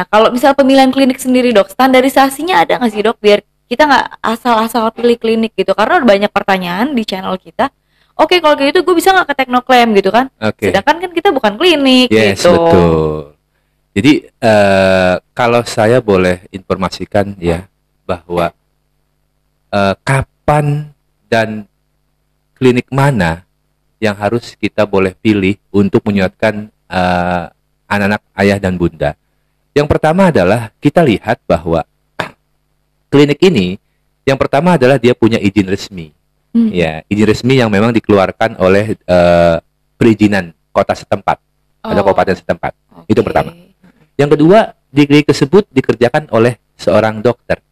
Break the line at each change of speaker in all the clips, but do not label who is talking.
Nah kalau misal pemilihan klinik sendiri dok, standarisasinya ada nggak sih dok? Biar kita nggak asal-asal pilih klinik gitu. Karena ada banyak pertanyaan di channel kita. Oke kalau kayak gitu gue bisa nggak ke teknoklaim gitu kan?
Oke.
Sedangkan kan kita bukan klinik
Yes,
gitu.
betul. Jadi eh, kalau saya boleh informasikan ya bahwa eh, kapan dan klinik mana yang harus kita boleh pilih untuk menyuatkan eh, anak-anak ayah dan bunda. Yang pertama adalah kita lihat bahwa klinik ini yang pertama adalah dia punya izin resmi.
Hmm.
Ya, izin resmi yang memang dikeluarkan oleh eh, perizinan kota setempat atau
Oh,
kabupaten setempat. Itu
oke.
pertama. Yang kedua, degree tersebut dikerjakan oleh seorang dokter.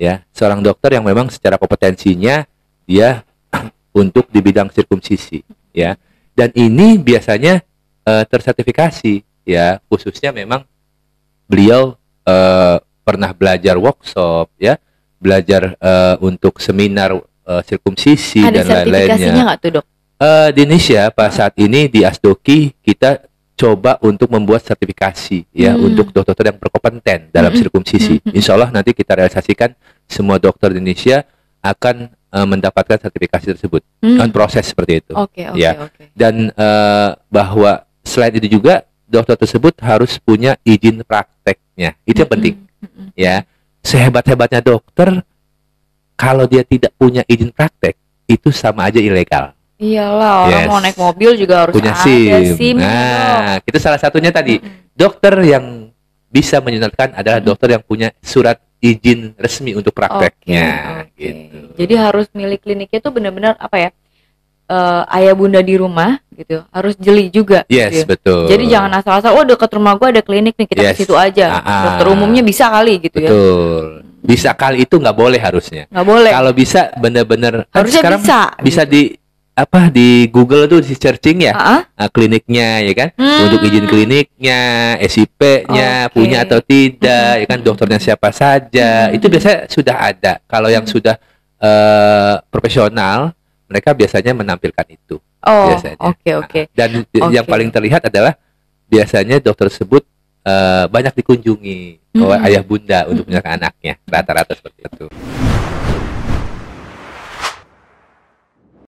Ya, seorang dokter yang memang secara kompetensinya dia untuk di bidang sirkumsisi, ya. Dan ini biasanya eh, tersertifikasi, ya, khususnya memang beliau eh, pernah belajar workshop, ya, belajar eh, untuk seminar eh, sirkumsisi
Ada
dan lain-lainnya.
tuh dok?
Eh, di Indonesia pada saat ini di Asdoki kita coba untuk membuat sertifikasi ya
Hmm.
untuk dokter yang berkompeten dalam
Mm-mm.
sirkumsisi.
Mm-mm.
Insya Allah nanti kita realisasikan semua dokter di Indonesia akan eh, mendapatkan sertifikasi tersebut
Hmm.
dengan proses seperti itu.
Oke oke
Ya.
oke.
Dan eh, bahwa selain itu juga dokter tersebut harus punya izin prakteknya. Itu yang penting ya. Sehebat-hebatnya dokter kalau dia tidak punya izin praktek itu sama aja ilegal.
Iyalah orang
Yes.
mau naik mobil juga harus
punya
ada
SIM.
SIM
Nah, itu salah satunya tadi. Dokter yang bisa menyunatkan adalah dokter yang punya surat izin resmi untuk prakteknya.
Oke, oke.
Gitu.
Jadi harus milik kliniknya tuh benar-benar apa ya? eh, ayah bunda di rumah gitu harus jeli juga.
Yes,
gitu
betul.
Jadi jangan asal-asal, oh dekat rumah gua ada klinik nih kita
Yes.
ke situ aja.
Ah, ah.
Dokter umumnya bisa kali gitu ya.
betul. Bisa kali itu nggak boleh harusnya.
Nggak boleh.
Kalau bisa bener-bener kan
Harusnya
sekarang
bisa.
bisa
gitu.
di apa di Google tuh di searching ya
ah,
kliniknya ya kan
Hmm.
untuk izin kliniknya, SIP-nya
Oke.
punya atau tidak,
Mhm.
ya kan dokternya siapa saja.
Mhm.
Itu biasanya sudah ada. Kalau yang
Mhm.
sudah eh, profesional, mereka biasanya menampilkan itu
Oh,
biasanya.
oke oke.
Nah, Dan yang
Oke.
paling terlihat adalah biasanya dokter tersebut eh, banyak dikunjungi oleh
Mhm.
ayah bunda untuk menyerahkan anaknya. Rata-rata seperti.